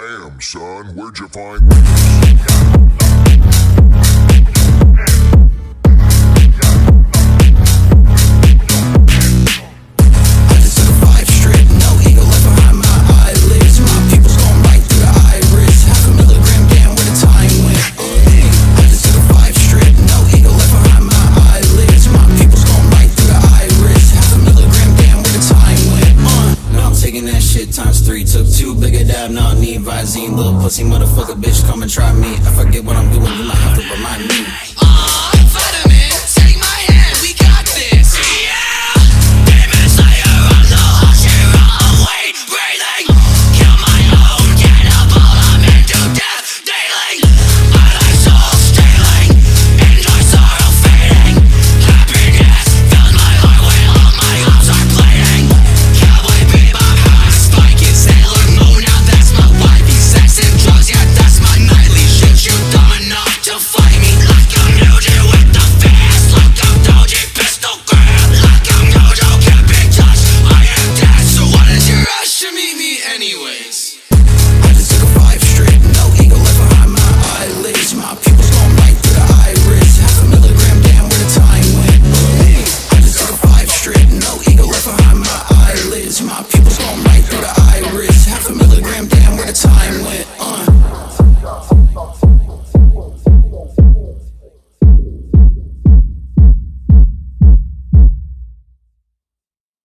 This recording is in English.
Damn, son, where'd you find me? Taking that shit times three. Took two bigger dab, not need Visine. Little pussy motherfucker, bitch, come and try me. I forget what I'm doing, anyways. I just took a five straight.